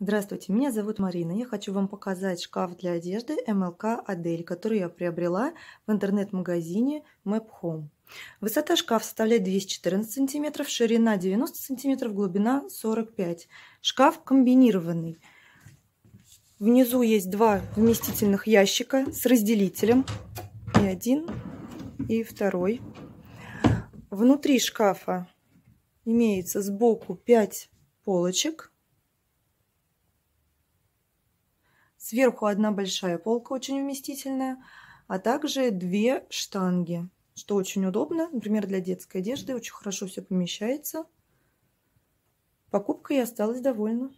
Здравствуйте, меня зовут Марина. Я хочу вам показать шкаф для одежды MLK Адель, который я приобрела в интернет-магазине Map Home. Высота шкафа составляет 214 см, ширина 90 см, глубина 45 Шкаф комбинированный. Внизу есть два вместительных ящика с разделителем. И один, и второй. Внутри шкафа имеется сбоку 5 полочек Сверху одна большая полка, очень вместительная, а также две штанги, что очень удобно, например, для детской одежды, очень хорошо все помещается. Покупкой я осталась довольна.